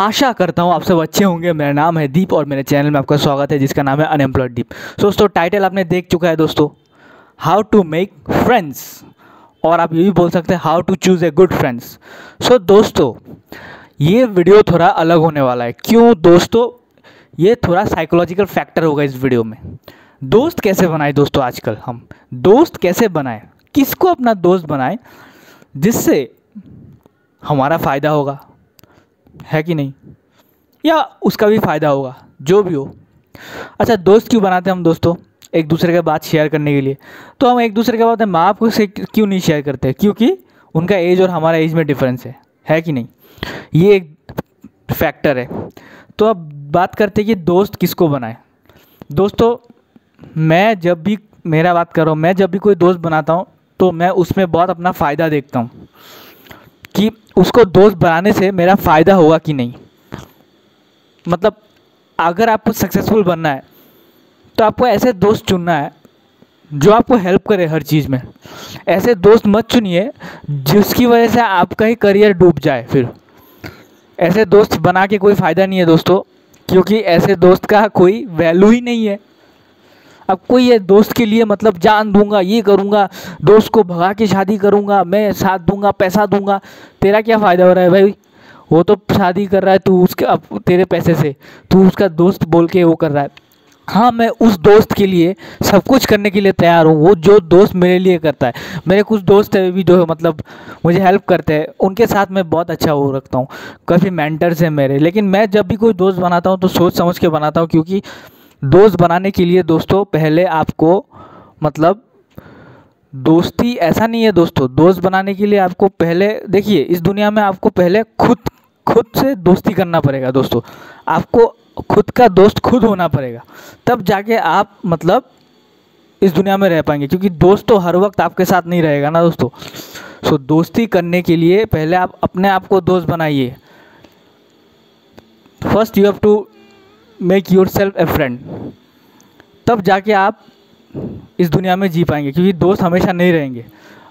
आशा करता हूँ आप सब अच्छे होंगे। मेरा नाम है दीप और मेरे चैनल में आपका स्वागत है, जिसका नाम है अनएम्प्लॉयड दीप दोस्तों टाइटल आपने देख चुका है दोस्तों। हाउ टू मेक फ्रेंड्स और आप ये भी बोल सकते हैं how to choose a good friends so दोस्तों, ये वीडियो थोड़ा अलग होने वाला है। क्यों दोस्तों? ये थोड़ा साइकोलॉजिकल फैक्टर होगा इस वीडियो में। दोस्त कैसे बनाए दोस्तों आजकल हम? दोस्त कैसे बनाए? किसको अपना दोस्त बनाए जिससे हमारा फ़ायदा होगा? है कि नहीं? या उसका भी फ़ायदा होगा, जो भी हो। अच्छा दोस्त क्यों बनाते हैं हम दोस्तों? एक दूसरे के बात शेयर करने के लिए। तो हम एक दूसरे के बात माँ बाप से क्यों नहीं शेयर करते? क्योंकि उनका एज और हमारा एज में डिफरेंस है। है कि नहीं? ये एक फैक्टर है। तो अब बात करते हैं कि दोस्त किसको बनाए? दोस्तों, मैं जब भी मेरा बात कर रहा हूँ, मैं जब भी कोई दोस्त बनाता हूँ तो मैं उसमें बहुत अपना फ़ायदा देखता हूँ। कि उसको दोस्त बनाने से मेरा फ़ायदा होगा कि नहीं। मतलब अगर आपको सक्सेसफुल बनना है तो आपको ऐसे दोस्त चुनना है, जो आपको हेल्प करे हर चीज़ में। ऐसे दोस्त मत चुनिए, जिसकी वजह से आपका ही करियर डूब जाए फिर। ऐसे दोस्त बना के कोई फ़ायदा नहीं है दोस्तों, क्योंकि ऐसे दोस्त का कोई वैल्यू ही नहीं है। अब कोई ये दोस्त के लिए मतलब जान दूँगा, ये करूँगा, दोस्त को भगा के शादी करूँगा, मैं साथ दूँगा, पैसा दूँगा, तेरा क्या फ़ायदा हो रहा है भाई? वो तो शादी कर रहा है, तू उसके, अब तेरे पैसे से, तू उसका दोस्त बोल के वो कर रहा है। हाँ मैं उस दोस्त के लिए सब कुछ करने के लिए तैयार हूँ, वो जो दोस्त मेरे लिए करता है। मेरे कुछ दोस्त है भी जो मतलब मुझे हेल्प करते हैं, उनके साथ मैं बहुत अच्छा वो रखता हूँ। काफ़ी मेंटर्स हैं मेरे, लेकिन मैं जब भी कोई दोस्त बनाता हूँ तो सोच समझ के बनाता हूँ, क्योंकि दोस्त बनाने के लिए दोस्तों, पहले आपको मतलब दोस्ती ऐसा नहीं है दोस्तों, दोस्त बनाने के लिए आपको पहले, देखिए, इस दुनिया में आपको पहले खुद खुद से दोस्ती करना पड़ेगा दोस्तों। आपको खुद का दोस्त खुद होना पड़ेगा। तब जाके आप मतलब इस दुनिया में रह पाएँगे, क्योंकि दोस्त तो हर वक्त आपके साथ नहीं रहेगा ना दोस्तों। सो दोस्ती करने के लिए पहले आप अपने आप को दोस्त बनाइए। First you have to make yourself a friend तब जाके आप इस दुनिया में जी पाएँगे, क्योंकि दोस्त हमेशा नहीं रहेंगे।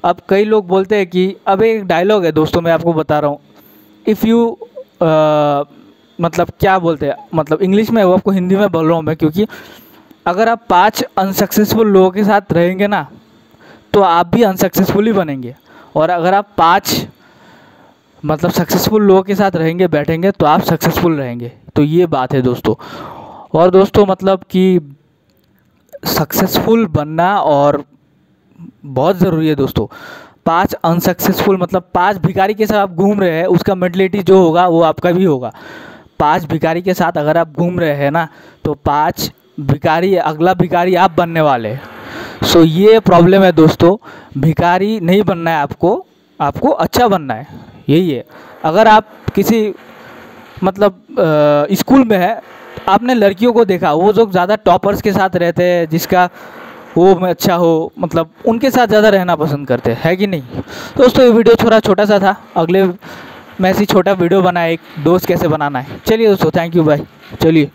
अब कई लोग बोलते हैं कि, अब एक डायलॉग है दोस्तों, मैं आपको बता रहा हूँ। इफ़ यू मतलब क्या बोलते हैं मतलब इंग्लिश में वो आपको हिंदी में बोल रहा हूँ मैं, क्योंकि अगर आप पाँच अनसक्सेसफुल लोगों के साथ रहेंगे ना तो आप भी अनसक्सेसफुल ही बनेंगे। और अगर आप पाँच मतलब सक्सेसफुल लोगों के साथ रहेंगे, बैठेंगे तो आप सक्सेसफुल रहेंगे। तो ये बात है दोस्तों। और दोस्तों मतलब कि सक्सेसफुल बनना और बहुत ज़रूरी है दोस्तों। पाँच अनसक्सेसफुल मतलब पाँच भिखारी के साथ आप घूम रहे हैं, उसका मेंटलिटी जो होगा, वो आपका भी होगा। पाँच भिखारी के साथ अगर आप घूम रहे हैं ना तो पाँच भिखारी, अगला भिखारी आप बनने वाले सो ये प्रॉब्लम है दोस्तों। भिखारी नहीं बनना है आपको आपको अच्छा बनना है। यही है। अगर आप किसी मतलब स्कूल में है। आपने लड़कियों को देखा, वो जो ज़्यादा टॉपर्स के साथ रहते हैं, जिसका वो में अच्छा हो मतलब उनके साथ ज़्यादा रहना पसंद करते हैं, है कि नहीं? दोस्तों, ये वीडियो थोड़ा छोटा सा था। अगले, मैं ऐसी छोटा वीडियो बनाए, एक दोस्त कैसे बनाना है। चलिए दोस्तों थैंक यू भाई चलिए।